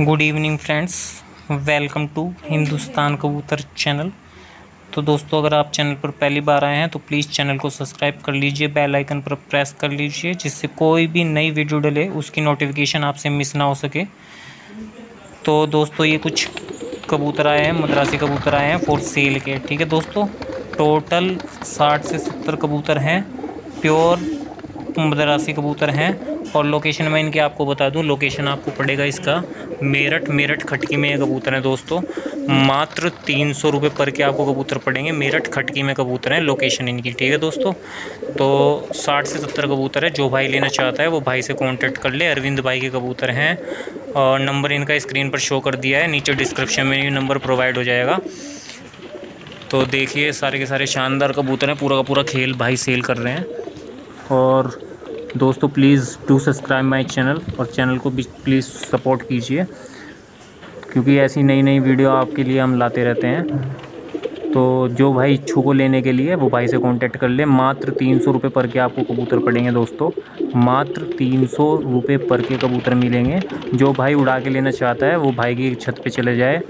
Good evening friends, welcome to Hindustan Kabutar channel. तो दोस्तों, अगर आप चैनल पर पहली बार आए हैं तो प्लीज़ चैनल को सब्सक्राइब कर लीजिए, बेल आइकन पर प्रेस कर लीजिए, जिससे कोई भी नई वीडियो डले, उसकी नोटिफिकेशन आपसे मिस ना हो सके। तो दोस्तों, ये कुछ कबूतर आए हैं, मद्रासी कबूतर आए हैं फॉर सेल के, ठीक है दोस्तों? टोटल साठ से सत्तर कबूतर हैं प्योर मद्रासी कबूतर हैं और लोकेशन मैं इनके आपको बता दूँ लोकेशन आपको पड़ेगा इसका मेरठ मेरठ खटकी में ये कबूतर हैं दोस्तों। मात्र तीन सौ रुपये पर के आपको कबूतर पड़ेंगे, मेरठ खटकी में कबूतर हैं लोकेशन इनकी ठीक है दोस्तों। तो साठ से सत्तर कबूतर है, जो भाई लेना चाहता है वो भाई से कांटेक्ट कर ले, अरविंद भाई के कबूतर हैं। और नंबर इनका स्क्रीन पर शो कर दिया है, नीचे डिस्क्रिप्शन में ये नंबर प्रोवाइड हो जाएगा। तो देखिए, सारे के सारे शानदार कबूतर हैं, पूरा का पूरा खेल भाई सेल कर रहे हैं। और दोस्तों please do subscribe my channel और चैनल को भी प्लीज़ सपोर्ट कीजिए, क्योंकि ऐसी नई नई वीडियो आपके लिए हम लाते रहते हैं। तो जो भाई इच्छू को लेने के लिए, वो भाई से कांटेक्ट कर ले। मात्र तीन सौ रुपये पर के आपको कबूतर पड़ेंगे दोस्तों। मात्र तीन सौ रुपये पर के कबूतर मिलेंगे। जो भाई उड़ा के लेना चाहता है, वो भाई की छत पे चले जाए।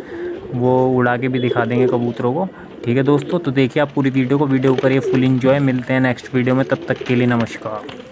वो उड़ा के भी दिखा देंगे कबूतरों को। ठीक है दोस्तों तो देखिए आप पूरी वीडियो को। वीडियो करिए फुल इन्जॉय मिलते हैं नेक्स्ट वीडियो में। तब तक के लिए नमस्कार।